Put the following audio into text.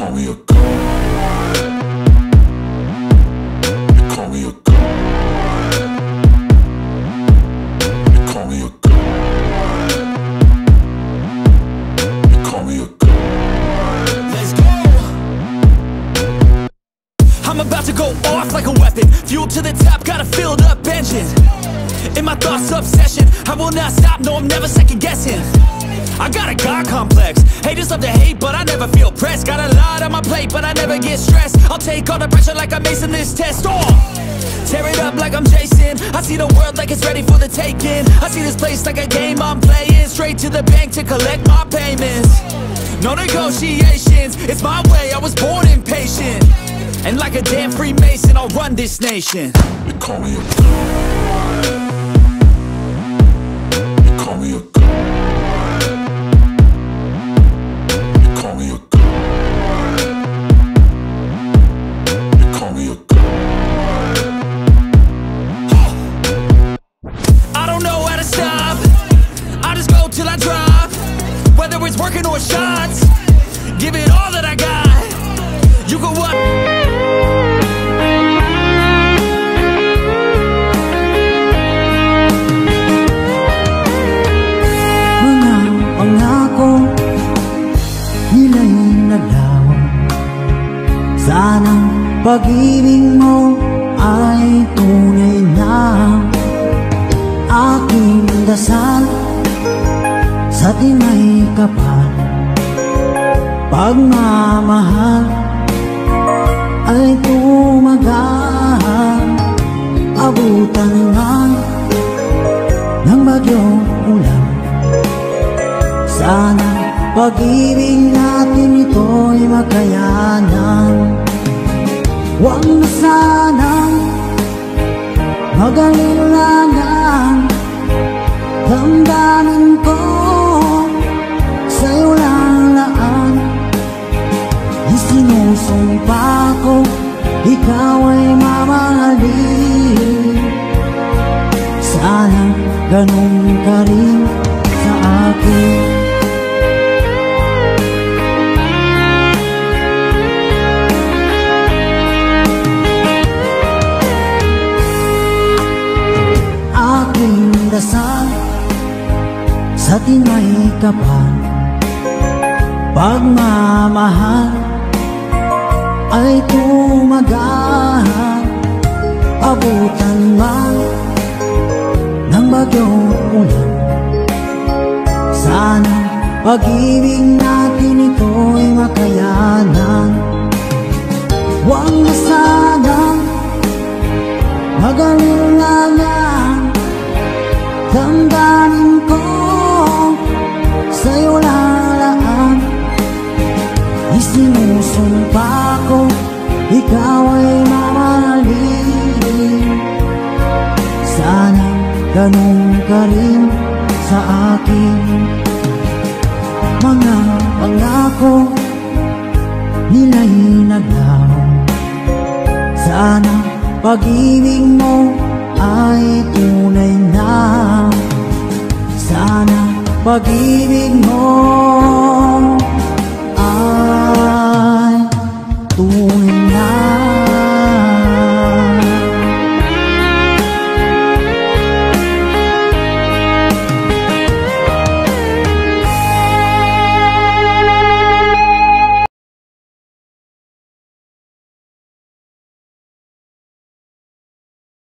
call me a god. You call me a call me a call me a. Let's go. I'm about to go off like a weapon. Fuel to the top, got a filled up engine. My thoughts, obsession. I will not stop, no, I'm never second guessing. I got a God complex. Haters love to hate, but I never feel pressed. Got a lot on my plate, but I never get stressed. I'll take all the pressure like I'm acing this test. Oh! Tear it up like I'm Jason. I see the world like it's ready for the taking. I see this place like a game I'm playing. Straight to the bank to collect my payments. No negotiations, it's my way. I was born impatient. And like a damn Freemason, I'll run this nation. You call me a me a god. You call me a god. You call me a god. I don't know how to stop. I just go till I drop. Whether it's working or shots, give it Sanang pag-ibig mo ay tunay na Aking dasal. Sa tinay kapal Pagmamahal ay tumagal. Abutan nga ng bagyong ulan. Sana pag-ibig natin ito'y makayanan Huwag na sanang mag-alilangan Damdamin ko sa'yo lang laan. Isinusumpa ko ikaw ay mamahalin. Sana ganun ka rin sa tinay kapal Pagmamahal ay tumagal Abutan man ng bagyong ulan Sana pag-ibig natin ito'y makayanan. Huwag na sanang ikaw ay mamahalin. Sana ganun ka rin sa akin. Mga pangako nila'y naglaho. Sana pag-ibig mo ay tunay na. Sana pag-ibig mo